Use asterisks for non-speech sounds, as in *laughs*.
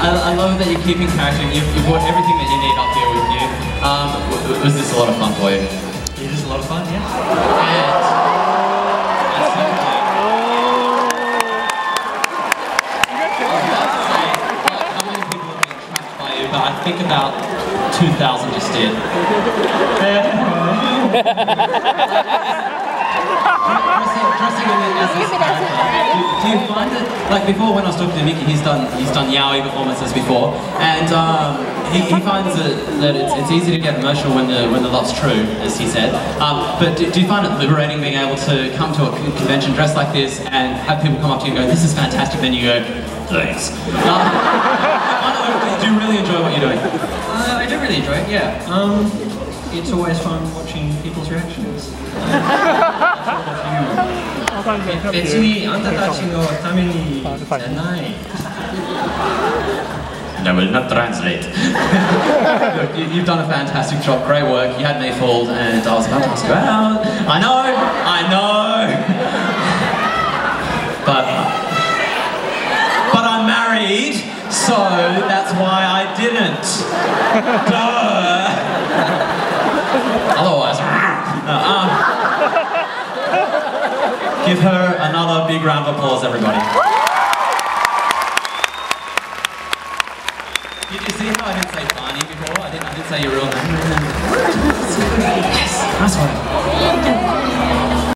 deep in character. You've, you've brought everything that you need up here with you. Um, was this a lot of fun for you? It is a lot of fun, yeah. And I certainly- I was about to say, like, how many people have been trapped by you, but I think about 2,000 just did. *laughs* dressing, dressing in as this do, do you find it, like before when I was talking to Nicky, he's done he's done yaoi performances before, and um, he, he finds that, that it's, it's easy to get emotional when the when the love's true, as he said. Um, but do, do you find it liberating being able to come to a convention dressed like this and have people come up to you and go, this is fantastic, then you go, thanks. Um, don't do you really enjoy what you're doing? Uh, I do really enjoy it, yeah. Um, it's always fun watching people's reactions. *laughs* わかんないか別にあんたたちのためにじゃない。 *laughs* No, will not translate. Look, you, *laughs* you've done a fantastic job, great work. You had me fooled, and I was about to ask you out. I know, I know. but, *laughs* but I'm married, so that's why I didn't. Duh. Otherwise, uh, um, give her another big round of applause, everybody. Did you see how I didn't say Barney before? I didn't, I didn't say your real name. *laughs* Yes, nice one.